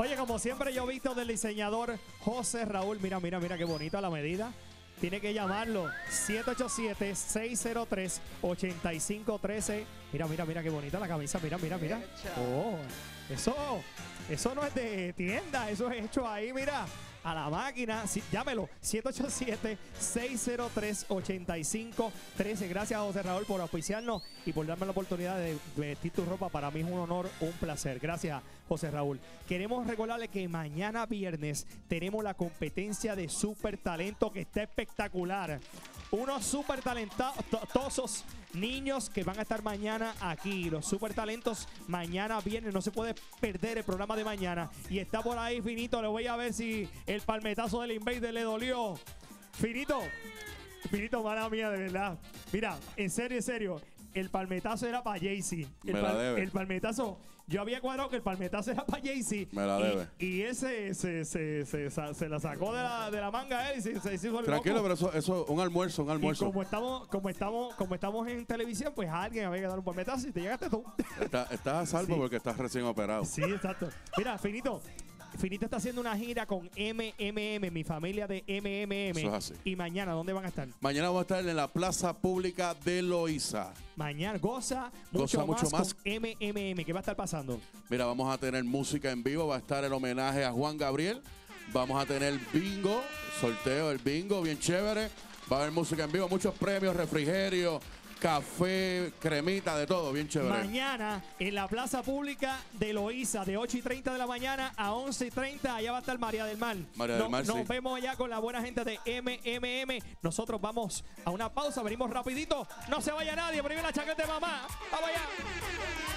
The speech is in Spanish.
Oye, como siempre yo he visto del diseñador José Raúl. Mira, mira, mira qué bonita la medida. Tiene que llamarlo 787-603-8513. Mira, mira, mira qué bonita la camisa. Mira, mira, mira. Oh, eso, eso no es de tienda, eso es hecho ahí, mira. A la máquina, llámelo, 787-603-8513. Gracias a José Raúl por auspiciarnos y por darme la oportunidad de vestir tu ropa. Para mí es un honor, un placer. Gracias, José Raúl. Queremos recordarle que mañana viernes tenemos la competencia de super talento que está espectacular. Unos super talentosos niños que van a estar mañana aquí. Los super talentos mañana viernes. No se puede perder el programa de mañana. Y está por ahí, Finito. Le voy a ver si el palmetazo del Invader le dolió. Finito. Finito, mala mía, de verdad. Mira, en serio, en serio. El palmetazo era para Jay-Z. El, Me la debe. el palmetazo. Yo había cuadrado que el palmetazo era para Jay-Z. Me la y- debe. Y, ese se, se, se, sa- se la sacó de la, de la manga a él y se, se hizo el Tranquilo, loco. pero eso, eso, un almuerzo, un Y almuerzo. como estamos, como estamos, como estamos en televisión, pues a alguien había que dar un palmetazo y te llegaste tú. Está- estás a salvo Sí. porque estás recién operado. sí, exacto. Mira, Finito. Finito está haciendo una gira con MMM, mi familia de MMM. Eso es así. Y mañana, ¿dónde van a estar? Mañana vamos a estar en la Plaza Pública de Loíza. Mañana, goza Goza mucho, mucho más, más. con MMM. ¿Qué va a estar pasando? Mira, vamos a tener música en vivo, va a estar el homenaje a Juan Gabriel. Vamos a tener bingo, sorteo del bingo, bien chévere. Va a haber música en vivo, muchos premios, refrigerio, café, cremita, de todo, bien chévere. Mañana en la plaza pública de Loíza, de 8 y 30 de la mañana a 11 y 30, allá va a estar María del Mar. María No- del Mar, Nos sí. vemos allá con la buena gente de MMM. Nosotros vamos a una pausa, venimos rapidito. No se vaya nadie, primero la chaqueta de mamá. Vamos allá.